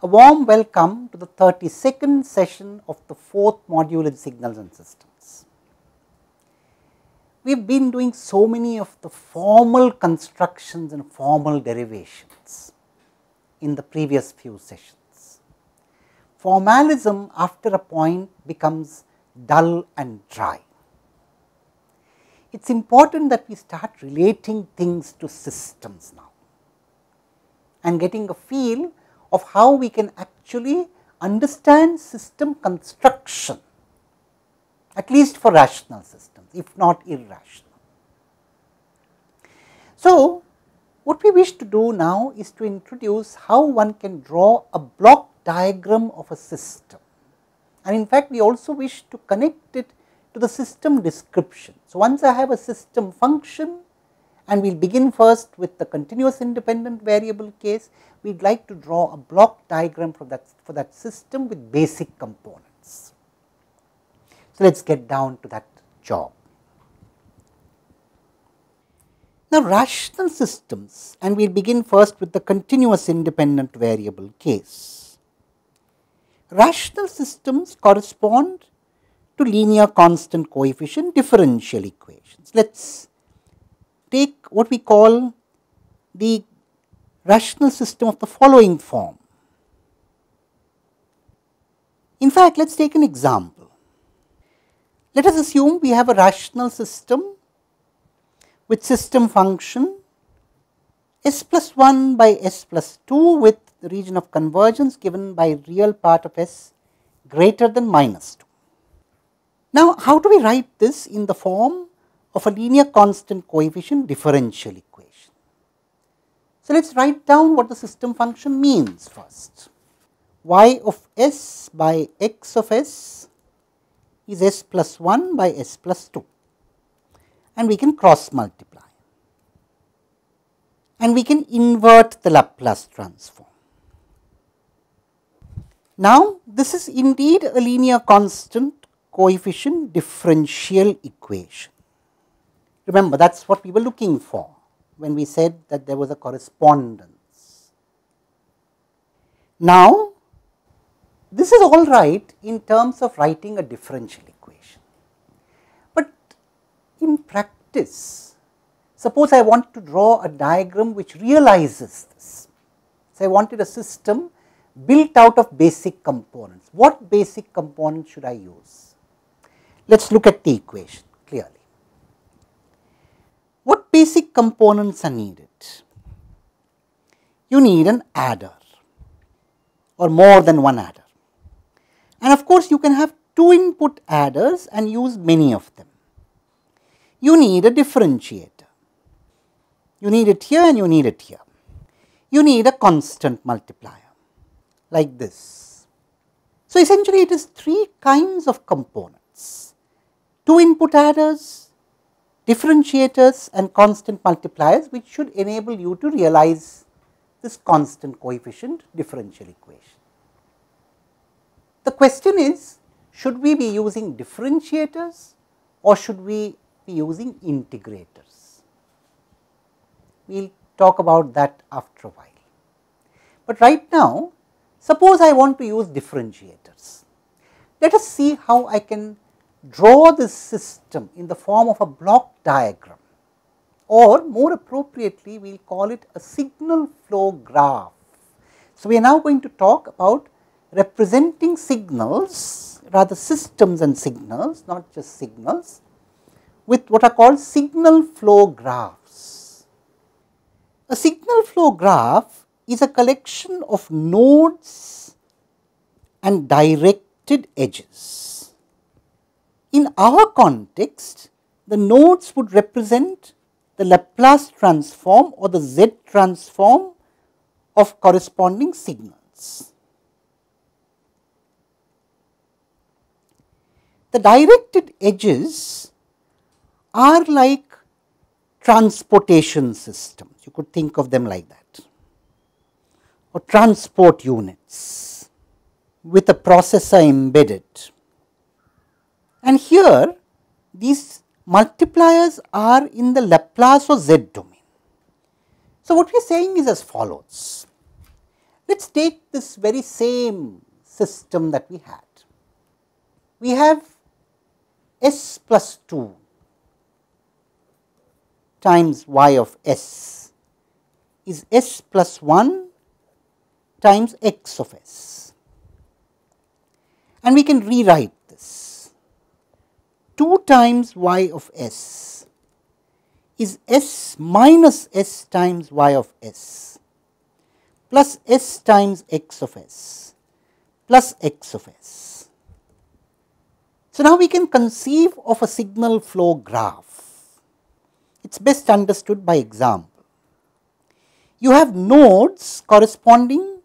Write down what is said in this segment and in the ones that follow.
A warm welcome to the 32nd session of the fourth module in signals and systems. We have been doing so many of the formal constructions and formal derivations in the previous few sessions. Formalism after a point becomes dull and dry. It is important that we start relating things to systems now and getting a feel of how we can actually understand system construction at least for rational systems if not irrational. So, what we wish to do now is to introduce how one can draw a block diagram of a system and in fact we also wish to connect it to the system description. So, once I have a system function and we will begin first with the continuous independent variable case, we would like to draw a block diagram for that, for that system with basic components. So, let us get down to that job. Now, rational systems and we will begin first with the continuous independent variable case. Rational systems correspond to linear constant coefficient differential equations. Let us take what we call the rational system of the following form. In fact, let us take an example. Let us assume we have a rational system with system function s plus 1 by s plus 2 with the region of convergence given by real part of s greater than minus 2. Now, how do we write this in the form of a linear constant coefficient differential equation. So, let us write down what the system function means first. y of s by x of s is s plus 1 by s plus 2 and we can cross multiply and we can invert the Laplace transform. Now, this is indeed a linear constant coefficient differential equation. Remember that is what we were looking for when we said that there was a correspondence. Now, this is all right in terms of writing a differential equation, but in practice suppose I want to draw a diagram which realizes this. So, I wanted a system built out of basic components. What basic components should I use? Let us look at the equation clearly. Basic components are needed? You need an adder or more than one adder. And of course, you can have two input adders and use many of them. You need a differentiator. You need it here and you need it here. You need a constant multiplier like this. So, essentially it is three kinds of components, two input adders, differentiators and constant multipliers which should enable you to realize this constant coefficient differential equation. The question is should we be using differentiators or should we be using integrators? We will talk about that after a while. But right now suppose I want to use differentiators. Let us see how I can draw this system in the form of a block diagram or more appropriately we will call it a signal flow graph. So, we are now going to talk about representing signals rather systems and signals not just signals with what are called signal flow graphs. A signal flow graph is a collection of nodes and directed edges. In our context, the nodes would represent the Laplace transform or the Z transform of corresponding signals. The directed edges are like transportation systems, you could think of them like that or transport units with a processor embedded. And here these multipliers are in the Laplace or Z domain. So, what we are saying is as follows. Let us take this very same system that we had. We have s plus 2 times y of s is s plus 1 times x of s. And we can rewrite this 2 times y of s is s minus s times y of s plus s times x of s plus x of s. So, now we can conceive of a signal flow graph. It is best understood by example. You have nodes corresponding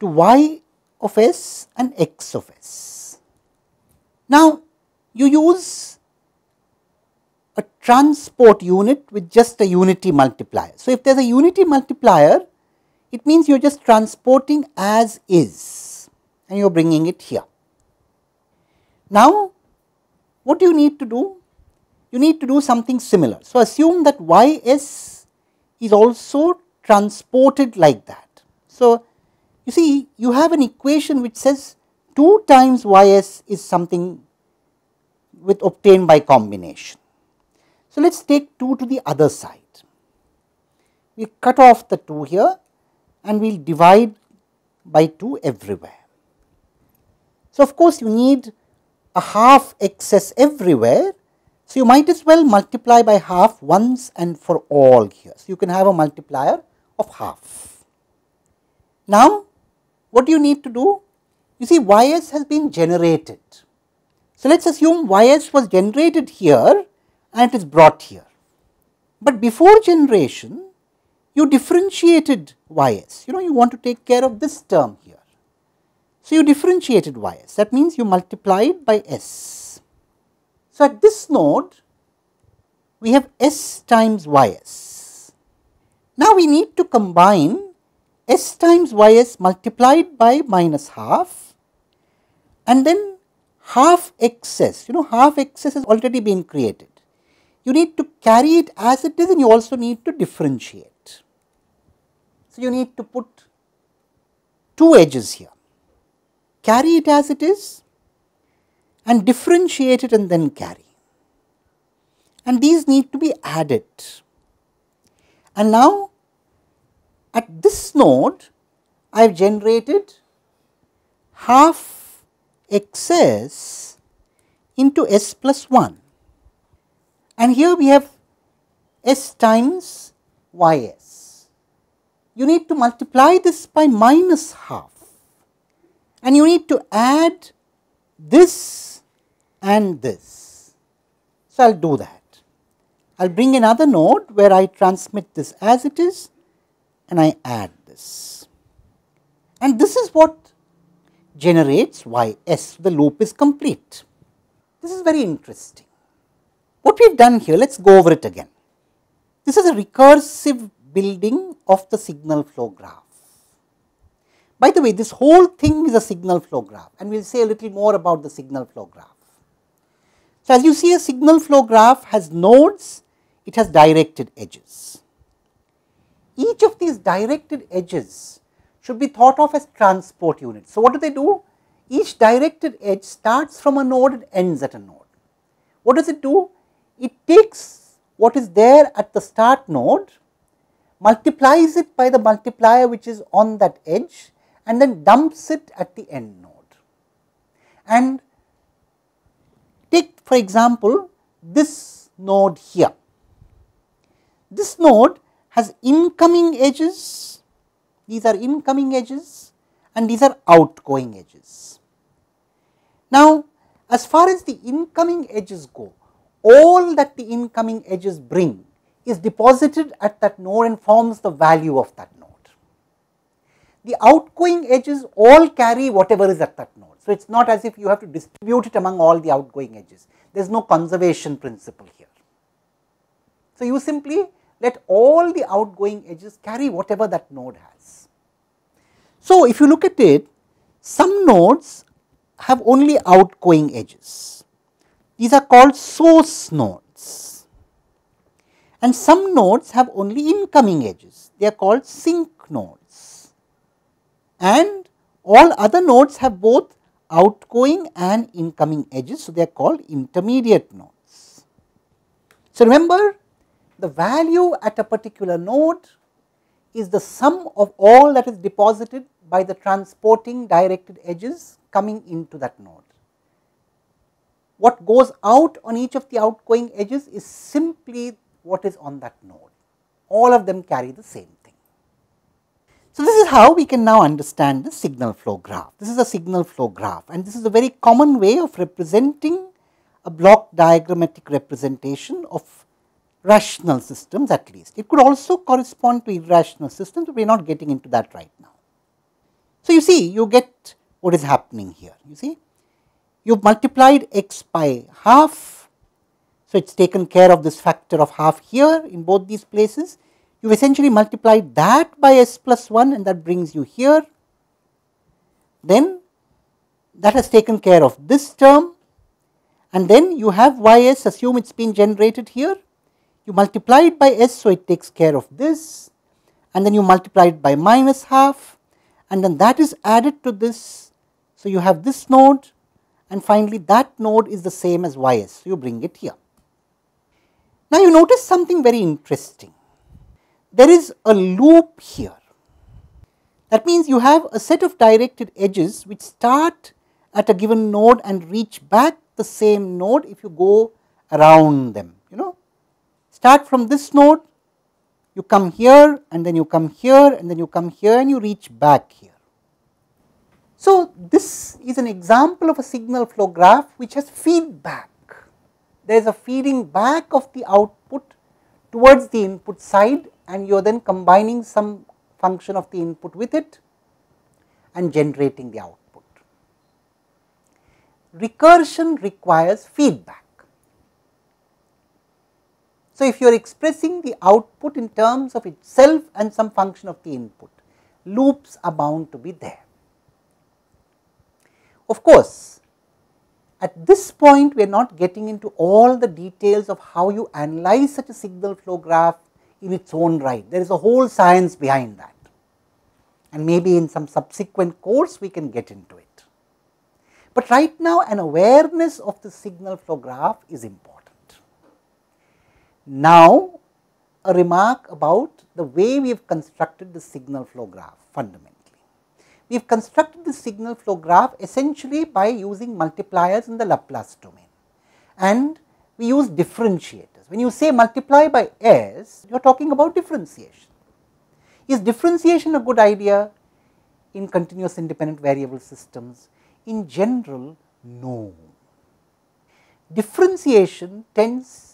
to y of s and x of s. Now, you use a transport unit with just a unity multiplier. So, if there is a unity multiplier, it means you are just transporting as is and you are bringing it here. Now, what do you need to do? You need to do something similar. So, assume that y s is also transported like that. So, you see you have an equation which says 2 times y s is something with obtained by combination. So, let us take 2 to the other side. We cut off the 2 here and we will divide by 2 everywhere. So, of course, you need a half x s everywhere. So, you might as well multiply by half once and for all here. So, you can have a multiplier of half. Now, what do you need to do? You see Ys has been generated. So, let us assume Ys was generated here and it is brought here. But before generation, you differentiated Ys, you know you want to take care of this term here. So, you differentiated Ys, that means you multiplied by S. So, at this node, we have S times Ys. Now, we need to combine S times Ys multiplied by minus half and then half x s, you know half x s has already been created. You need to carry it as it is and you also need to differentiate. So, you need to put two edges here, carry it as it is and differentiate it and then carry. And these need to be added. And now, at this node, I have generated half x s into s plus 1 and here we have s times y s you need to multiply this by minus half and you need to add this and this. So, I will do that. I will bring another node where I transmit this as it is and I add this. And this is what generates y s, the loop is complete. This is very interesting. What we have done here, let us go over it again. This is a recursive building of the signal flow graph. By the way, this whole thing is a signal flow graph and we will say a little more about the signal flow graph. So, as you see a signal flow graph has nodes, it has directed edges. Each of these directed edges should be thought of as transport units. So, what do they do? Each directed edge starts from a node and ends at a node. What does it do? It takes what is there at the start node multiplies it by the multiplier which is on that edge and then dumps it at the end node. And take for example, this node here. This node has incoming edges, these are incoming edges and these are outgoing edges. Now, as far as the incoming edges go, all that the incoming edges bring is deposited at that node and forms the value of that node. The outgoing edges all carry whatever is at that node. So, it is not as if you have to distribute it among all the outgoing edges, there is no conservation principle here. So, you simply let all the outgoing edges carry whatever that node has. So, if you look at it, some nodes have only outgoing edges. These are called source nodes and some nodes have only incoming edges, they are called sink nodes. and all other nodes have both outgoing and incoming edges. So, they are called intermediate nodes. So, remember the value at a particular node is the sum of all that is deposited by the transporting directed edges coming into that node. What goes out on each of the outgoing edges is simply what is on that node. All of them carry the same thing. So, this is how we can now understand the signal flow graph. This is a signal flow graph and this is a very common way of representing a block diagrammatic representation of rational systems at least. It could also correspond to irrational systems, but we are not getting into that right now. So, you see you get what is happening here, you see you have multiplied x by half. So, it is taken care of this factor of half here in both these places. You have essentially multiplied that by s plus 1 and that brings you here. Then that has taken care of this term and then you have y s assume it has been generated here. You multiply it by s, so it takes care of this and then you multiply it by minus half and then that is added to this. So, you have this node and finally that node is the same as y s. So, you bring it here. Now, you notice something very interesting. There is a loop here. That means you have a set of directed edges which start at a given node and reach back the same node if you go around them, you know. Start from this node, you come here and then you come here and then you come here and you reach back here. So, this is an example of a signal flow graph which has feedback. There is a feeding back of the output towards the input side and you are then combining some function of the input with it and generating the output. Recursion requires feedback. So, if you are expressing the output in terms of itself and some function of the input, loops are bound to be there. Of course, at this point we are not getting into all the details of how you analyze such a signal flow graph in its own right. There is a whole science behind that and maybe in some subsequent course we can get into it. But right now an awareness of the signal flow graph is important. Now a remark about the way we have constructed the signal flow graph fundamentally we have constructed the signal flow graph essentially by using multipliers in the Laplace domain and we use differentiators. When you say multiply by s, you are talking about differentiation. Is differentiation a good idea in continuous independent variable systems? In general, no. Differentiation tends,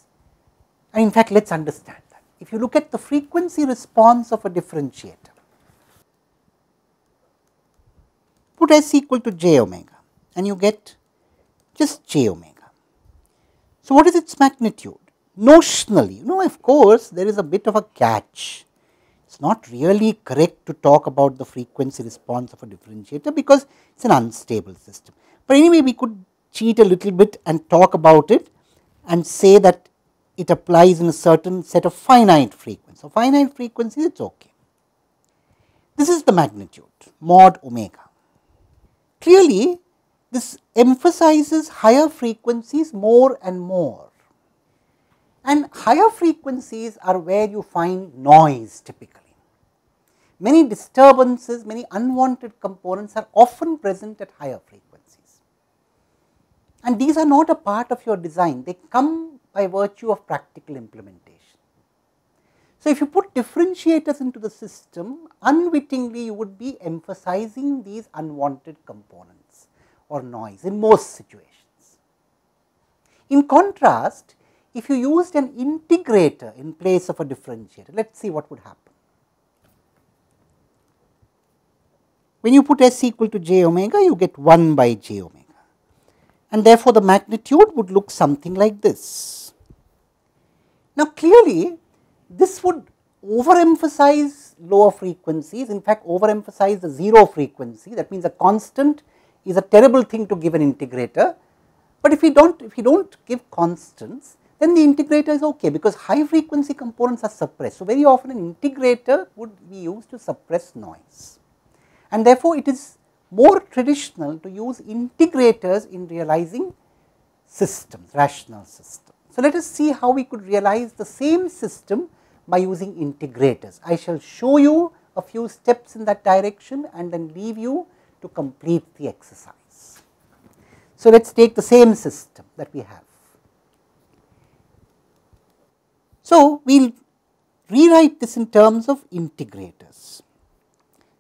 and in fact, let us understand that. If you look at the frequency response of a differentiator, put s equal to j omega and you get just j omega. So, what is its magnitude? Notionally, you know of course, there is a bit of a catch. It is not really correct to talk about the frequency response of a differentiator because it is an unstable system. But anyway, we could cheat a little bit and talk about it and say that it applies in a certain set of finite frequencies. So, finite frequencies it is okay. This is the magnitude mod omega. Clearly, this emphasizes higher frequencies more and more and higher frequencies are where you find noise typically. Many disturbances, many unwanted components are often present at higher frequencies and these are not a part of your design, they come by virtue of practical implementation. So, if you put differentiators into the system, unwittingly you would be emphasizing these unwanted components or noise in most situations. In contrast, if you used an integrator in place of a differentiator, let us see what would happen. When you put s equal to j omega, you get 1 by j omega and therefore, the magnitude would look something like this. Now, clearly this would overemphasize lower frequencies, in fact overemphasize the 0 frequency that means a constant is a terrible thing to give an integrator, but if we do not if we do not give constants then the integrator is okay because high frequency components are suppressed. So, very often an integrator would be used to suppress noise and therefore, it is more traditional to use integrators in realizing systems, rational systems. So, let us see how we could realize the same system by using integrators. I shall show you a few steps in that direction and then leave you to complete the exercise. So, let us take the same system that we have. So, we will rewrite this in terms of integrators.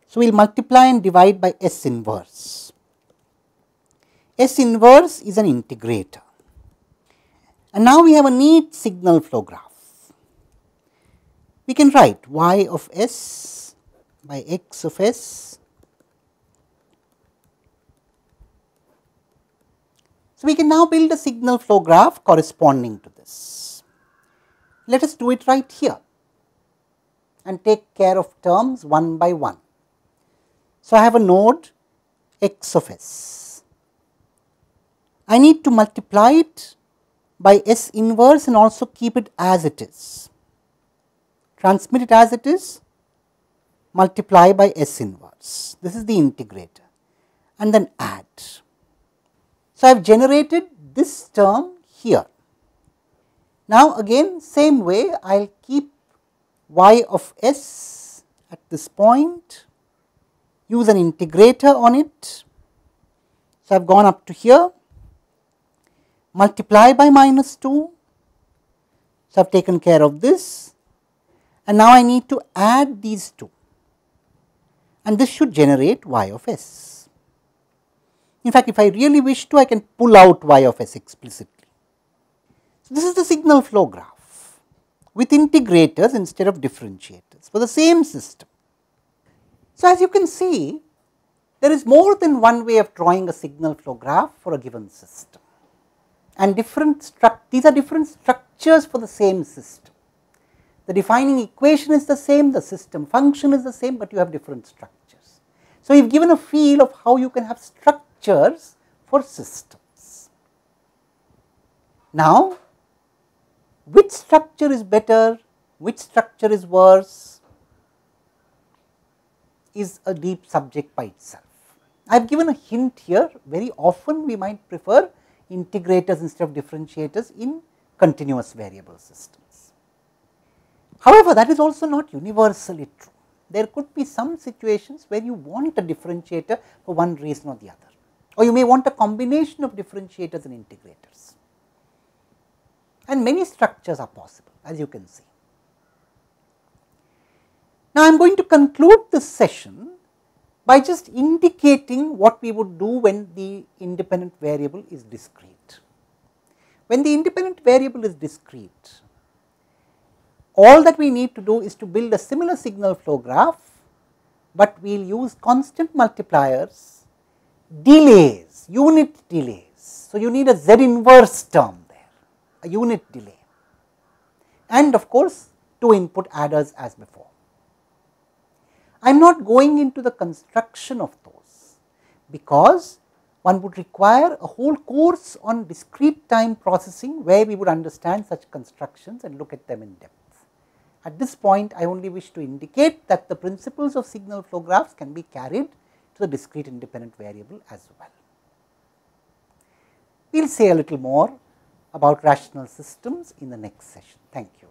So, we will multiply and divide by S inverse. S inverse is an integrator. And now we have a neat signal flow graph. We can write y of s by x of s. So, we can now build a signal flow graph corresponding to this. Let us do it right here and take care of terms one by one. So, I have a node x of s. I need to multiply it by S inverse and also keep it as it is. Transmit it as it is, multiply by S inverse. This is the integrator and then add. So, I have generated this term here. Now, again same way I will keep y of s at this point use an integrator on it. So, I have gone up to here, multiply by minus 2. So, I have taken care of this and now I need to add these two and this should generate y of s. In fact, if I really wish to I can pull out y of s explicitly. So, this is the signal flow graph with integrators instead of differentiators for the same system. So, as you can see there is more than one way of drawing a signal flow graph for a given system and different these are different structures for the same system. The defining equation is the same, the system function is the same, but you have different structures. So, you have given a feel of how you can have structures for systems. Now, which structure is better, which structure is worse, is a deep subject by itself. I have given a hint here very often we might prefer integrators instead of differentiators in continuous variable systems. However, that is also not universally true. There could be some situations where you want a differentiator for one reason or the other or you may want a combination of differentiators and integrators and many structures are possible as you can see. Now, I am going to conclude this session by just indicating what we would do when the independent variable is discrete. When the independent variable is discrete, all that we need to do is to build a similar signal flow graph, but we will use constant multipliers, delays, unit delays. So, you need a z inverse term there, a unit delay and of course, two input adders as before. I am not going into the construction of those, because one would require a whole course on discrete time processing, where we would understand such constructions and look at them in depth. At this point, I only wish to indicate that the principles of signal flow graphs can be carried to the discrete independent variable as well. We will say a little more about rational systems in the next session. Thank you.